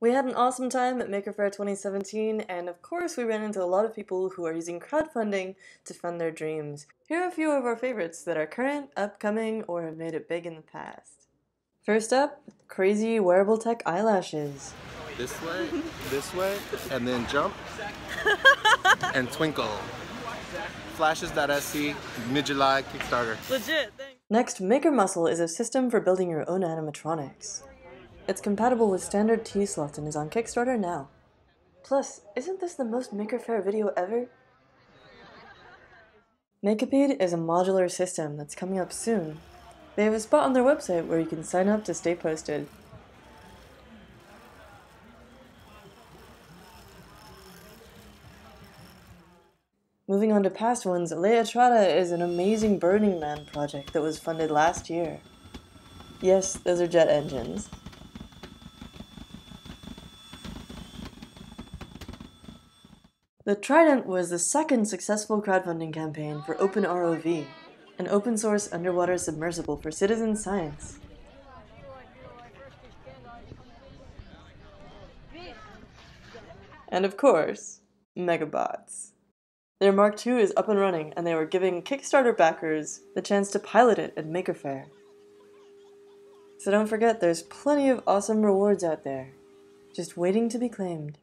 We had an awesome time at Maker Faire 2017, and of course, we ran into a lot of people who are using crowdfunding to fund their dreams. Here are a few of our favorites that are current, upcoming, or have made it big in the past. First up, crazy wearable tech eyelashes. This way, this way, and then jump, and twinkle. Flashes.sc, mid-July, Kickstarter. Legit, thanks. Next, Maker Muscle is a system for building your own animatronics. It's compatible with standard T-slots and is on Kickstarter now. Plus, isn't this the most Maker Faire video ever? Makeapede is a modular system that's coming up soon. They have a spot on their website where you can sign up to stay posted. Moving on to past ones, Leotrata is an amazing Burning Man project that was funded last year. Yes, those are jet engines. The Trident was the second successful crowdfunding campaign for OpenROV, an open source underwater submersible for citizen science. And of course, Megabots. Their Mark II is up and running, and they were giving Kickstarter backers the chance to pilot it at Maker Faire. So don't forget, there's plenty of awesome rewards out there, just waiting to be claimed.